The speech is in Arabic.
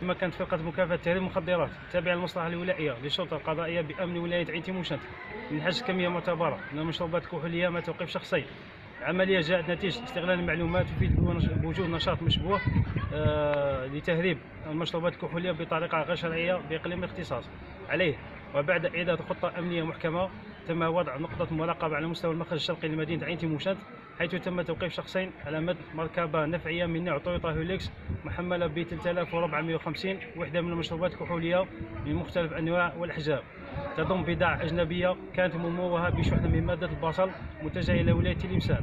تمكنت فرقة مكافحه تهريب المخدرات التابعه للمصلحة الولائية للشرطة القضائية بأمن ولاية عين تموشنت. من حجز كمية معتبرة من المشروبات الكحوليه مع توقيف شخصين عملية جاءت نتيجة استغلال المعلومات وجود نشاط مشبوه آه لتهريب المشروبات الكحوليه بطريقة غير شرعية بإقليم الاختصاص. عليه وبعد إعداد خطة أمنية محكمة تم وضع نقطة مراقبة على مستوى المخرج الشرقي لمدينة عين تموشنت حيث تم توقيف شخصين على متن مركبة نفعية من نوع تويوتا هيلوكس محملة ب 3450 وحدة من المشروبات الكحوليه من مختلف أنواع والاحجام تضم بضاعة أجنبية كانت مموهة بشحنة من مادة البصل متجهة إلى ولاية تلمسان